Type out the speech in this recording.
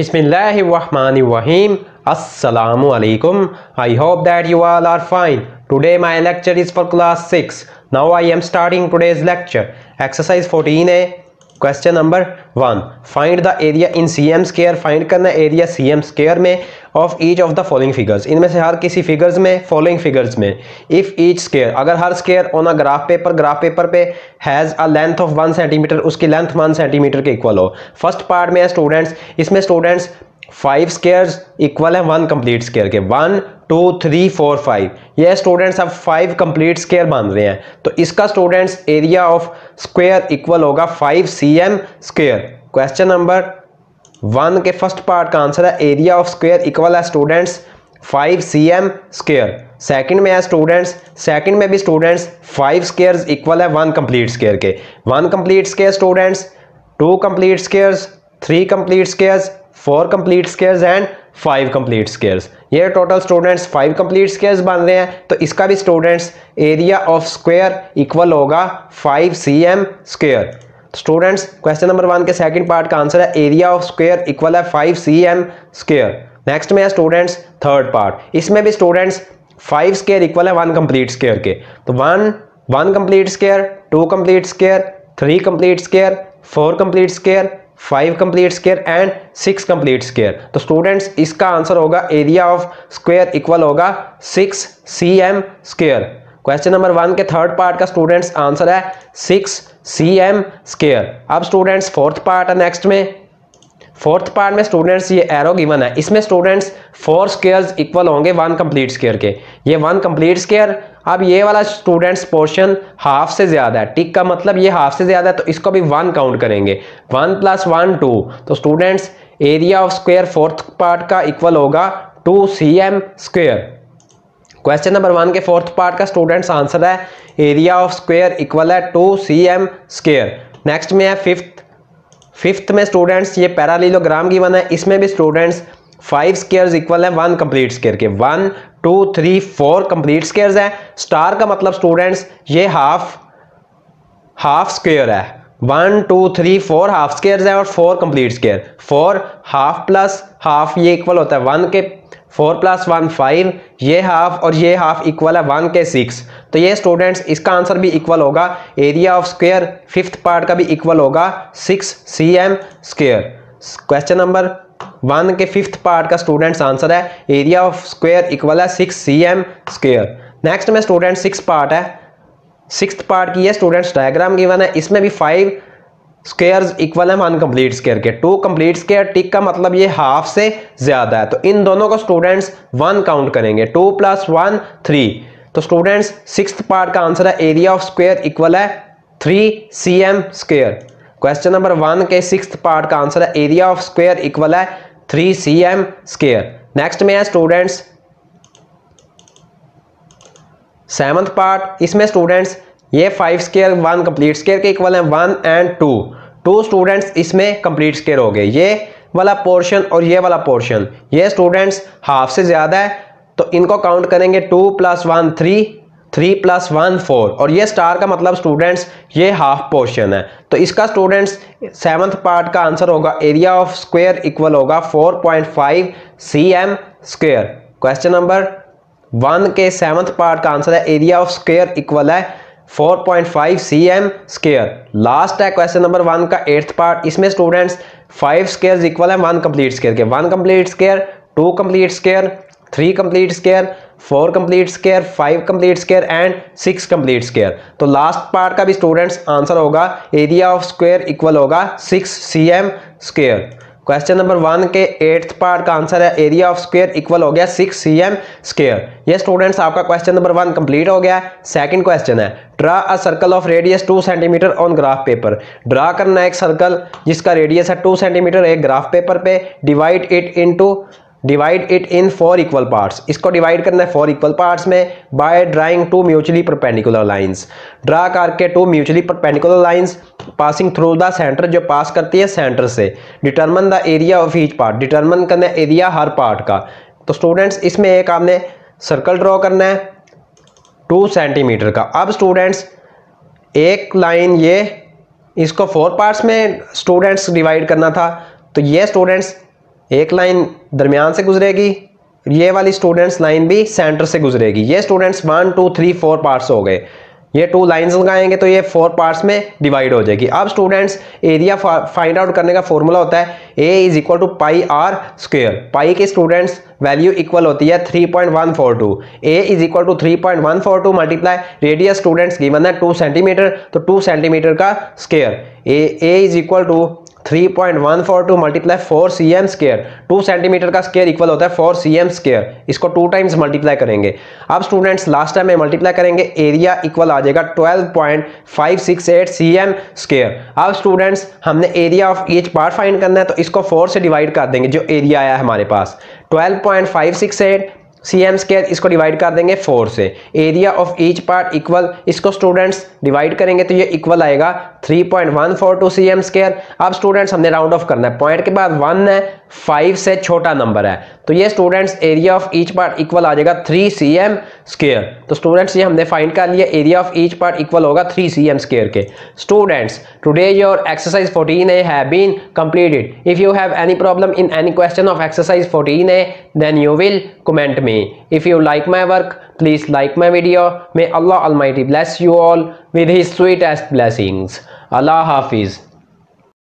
Bismillahirrahmanirrahim. Assalamu alaikum. I hope that you all are fine. Today my lecture is for class 6. Now I am starting today's lecture. Exercise 14a. Question number one find the area in C M square find करना area C M square में of each of the following figures इनमें से हर किसी figures में following figures में. If each square अगर हर square on a graph paper graph paper पे has a length of one centimetre उसकी लेंथ वन सेंटीमीटर के इक्वल हो. फ़र्स्ट पार्ट में है स्टूडेंट्स इसमें स्टूडेंट्स फाइव स्केयर्स इक्वल है वन कंप्लीट स्केयर के. One two three four five ये स्टूडेंट्स अब फाइव कंप्लीट स्केयर बन रहे हैं। तो इसका students area of square equal होगा five C M square question number one के फ़र्स्ट पार्ट का आंसर है। एरिया ऑफ़ स्क्वेयर इक्वल है students five C M square second में है स्टूडेंट्स सेकेंड में भी स्टूडेंट्स फाइव स्केयर इक्वल है वन कंप्लीट स्केयर के। One complete square students two complete squares three complete squares four complete squares and five complete squares ये total students five complete squares बन रहे हैं तो इसका भी students area of square equal होगा five C M square students question number one के second part का आंसर है एरिया ऑफ़ स्क्वेयर इक्वल है five C M square next में है स्टूडेंट्स थर्ड पार्ट इसमें भी स्टूडेंट्स फाइव स्केयर इक्वल है वन कंप्लीट स्केयर के. तो one one complete square two complete square three complete square four complete square five complete square and six complete square तो students इसका answer होगा area of square equal होगा six C M square question number one के third part का students answer है six C M square अब students fourth part है next में. फोर्थ पार्ट में स्टूडेंट्स ये एरो गिवन है. इसमें स्टूडेंट्स फोर स्केयर्स इक्वल होंगे वन कंप्लीट स्केयर के. ये वन कंप्लीट स्केयर अब ये वाला स्टूडेंट्स पोर्शन हाफ़ से ज़्यादा है टिक का मतलब ये हाफ़ से ज़्यादा है तो इसको भी वन काउंट करेंगे। वन प्लस वन टू तो students area of square fourth part का इक्वल होगा two C M square question number one के फोर्थ पार्ट का स्टूडेंट्स आंसर है एरिया ऑफ़ स्क्वेयर इक्वल है two C M square next में है fifth fifth में स्टूडेंट्स ये पैरालीलोग्राम गिवन है, इसमें भी स्टूडेंट्स फाइव स्केयर्स इक्वल है वन कंप्लीट स्केयर के। One two three four complete squares है। स्टार का मतलब स्टूडेंट्स ये हाफ़ हाफ़ स्क्वेयर है। One two three four half squares है और four complete square four half plus half ये इक्वल होता है। वन के फोर प्लस वन फाइव ये हाफ़ और ये हाफ़ इक्वल है। वन के सिक्स तो ये स्टूडेंट्स इसका आंसर भी इक्वल होगा। Area of square fifth part का भी इक्वल होगा। Six C M square question number one के फिफ्थ पार्ट का स्टूडेंट्स आंसर है. एरिया ऑफ़ स्क्वेयर इक्वल है six C M square next में स्टूडेंट सिक्स पार्ट है. सिक्स पार्ट की ये स्टूडेंट्स डायग्राम गिवन है. इसमें भी फाइव स्केयर्स इक्वल है वन कंप्लीट स्केयर के. टू कंप्लीट स्केयर टिक का मतलब ये हाफ़ से ज़्यादा है. तो इन दोनों को स्टूडेंट्स वन काउंट करेंगे. टू प्लस वन थ्री तो स्टूडेंट्स सिक्स पार्ट का आंसर है. एरिया ऑफ़ स्क्वेयर इक्वल है three C M square question number one के सिक्स पार्ट का आंसर है एरिया ऑफ़ स्क्वेयर इक्वल है three C M square next में है स्टूडेंट्स सेवंथ पार्ट इसमें स्टूडेंट्स ये five square one complete square के इक्वल है one and two two students इसमें कंप्लीट स्केयर हो गए। ये वाला पोर्शन और ये वाला पोर्शन ये स्टूडेंट्स हाफ़ से ज़्यादा है तो इनको काउंट करेंगे two plus one three three plus one four. और ये स्टार का मतलब स्टूडेंट्स ये हाफ़ पोर्शन है। तो इसका स्टूडेंट्स सेवंथ पार्ट का आंसर होगा एरिया ऑफ़ स्क्वेयर इक्वल होगा four point five C M square question number one के सेवंथ पार्ट का आंसर है एरिया ऑफ़ स्क्वेयर इक्वल है 4.5 सी एम स्केयर लास्ट है क्वेश्चन नंबर वन का eighth part इसमें स्टूडेंट्स फाइव स्केयर इक्वल है one complete square के। One complete square two complete square three complete square four complete square five complete square and six complete square तो last part का भी students answer होगा area of square equal होगा six C M square question number one के eighth part का answer है area of square equal हो गया सिक्स सी एम स्क्वेयर ये स्टूडेंट्स आपका क्वेश्चन नंबर वन कंप्लीट हो गया सेकंड क्वेश्चन है draw a circle of radius two centimetre on graph paper draw करना एक सर्कल जिसका रेडियस है टू सेंटीमीटर एक ग्राफ पेपर पे divide it into divide it in four equal parts इसको डिवाइड करना है फोर इक्वल पार्ट्स में by drawing two mutually perpendicular lines draw करके two mutually perpendicular lines passing through the centre जो pass करती है centre से. Determine the area of each part determine करना है एरिया हर पार्ट का. तो स्टूडेंट्स इसमें एक आपने सर्कल ड्रॉ करना है टू सेंटीमीटर का. अब स्टूडेंट्स एक लाइन ये, इसको फोर पार्ट्स में स्टूडेंट्स डिवाइड करना था. तो ये स्टूडेंट्स एक लाइन दरमियान से गुजरेगी, ये वाली स्टूडेंट्स लाइन भी सेंटर से गुजरेगी। ये students one two three four parts हो गए। ये टू लाइंस लगाएँगे तो ये फोर पार्ट्स में डिवाइड हो जाएगी। अब स्टूडेंट्स एरिया फाइंड आउट करने का फॉर्मूला होता है A is equal to pi R square pi के स्टूडेंट्स वैल्यू इक्वल होती है 3.142 A is equal to 3.142 multiply radius students given है 2 सेंटीमीटर तो 2 सेंटीमीटर का square A A is equal to 3.142 multiply four C M square two centimetre का square equal होता है four C M square इसको two times multiply करेंगे। अब students last time में मल्टीप्लाई करेंगे एरिया इक्वल आ जाएगा 12.568 सी एम स्केयर अब स्टूडेंट्स हमने area of each part find करना है तो इसको फोर से डिवाइड कर देंगे, जो एरिया आया हमारे पास। 12.568 सी एम स्केयर इसको डिवाइड कर देंगे फोर से। Area of each part equal इसको स्टूडेंट्स डिवाइड करेंगे तो ये इक्वल आएगा 3.142 सी एम स्केयर अब स्टूडेंट्स हमने राउंड ऑफ़ करना है। पॉइंट के बाद वन है फाइव से छोटा नंबर है। तो ये students area of each part equal आ जाएगा थ्री सी एम स्केयर तो स्टूडेंट्स ये हमने फाइंड कर लिया area of each part equal होगा थ्री सी एम स्केयर के। Students today your exercise 14 A have been completed if you have any problem in any question of exercise exercise 14a then you will comment me if you like my work please like my video. May allah almighty bless you all with his sweetest blessings. Allah hafiz